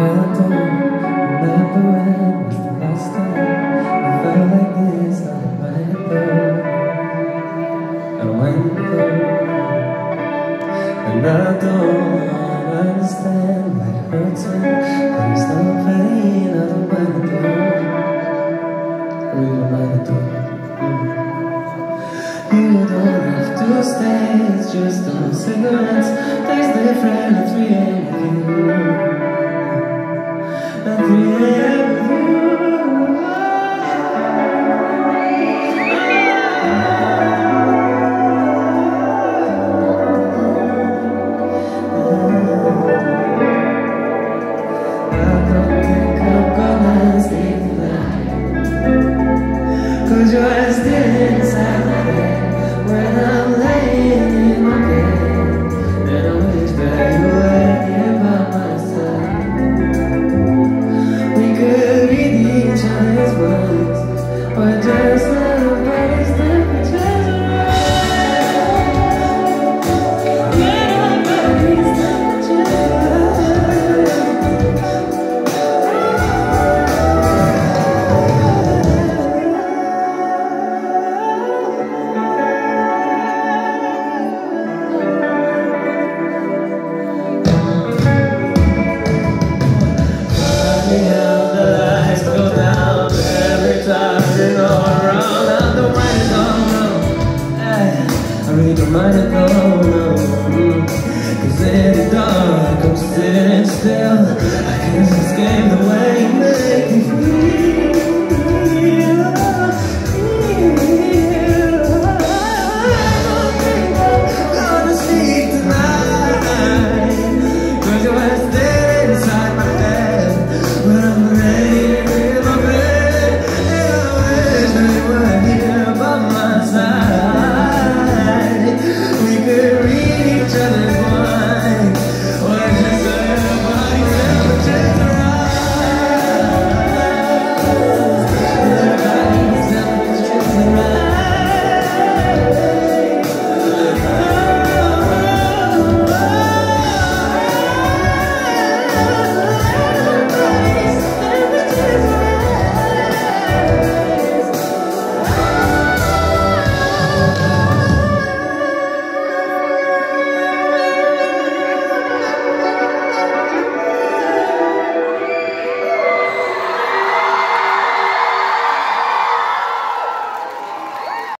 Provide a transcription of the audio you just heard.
I don't remember when was the last I felt like this I went I went through And I don't understand what it hurts me There's no pain I don't mind at all I don't mind at all You don't have to stay It's just on cigarettes. There's different. Cause the